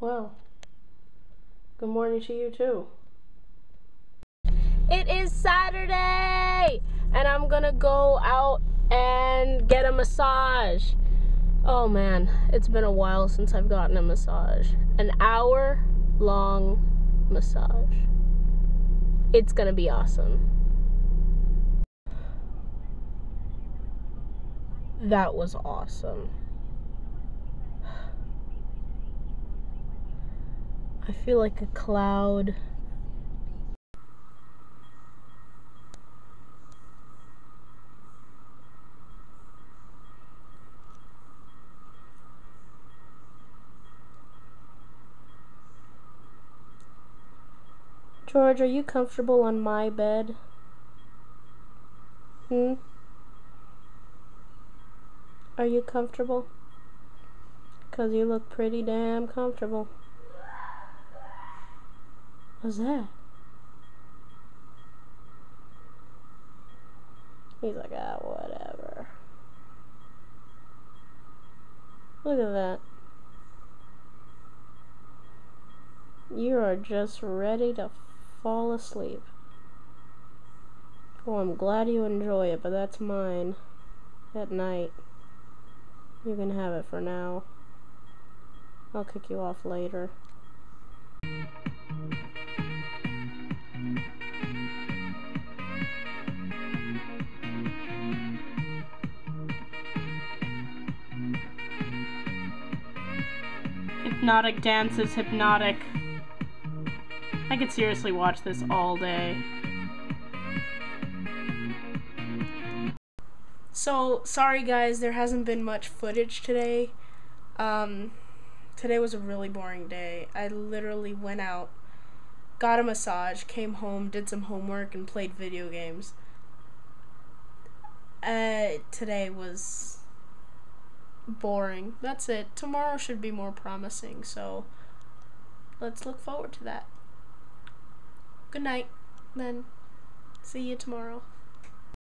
Well, good morning to you too. It is Saturday, and I'm gonna go out and get a massage. Oh man, it's been a while since I've gotten a massage. An hour long massage. It's gonna be awesome. That was awesome. I feel like a cloud. George, are you comfortable on my bed? Hmm? Are you comfortable? Because you look pretty damn comfortable. What's that? He's like, ah, whatever. Look at that. You are just ready to fall asleep. Oh, I'm glad you enjoy it, but that's mine. At night. You can have it for now. I'll kick you off later. Hypnotic dance is hypnotic. I could seriously watch this all day. So, sorry guys, there hasn't been much footage today. Um, today was a really boring day. I literally went out, got a massage, came home, did some homework, and played video games. Uh, today was boring. That's it. Tomorrow should be more promising, so let's look forward to that. Good night, then. See you tomorrow.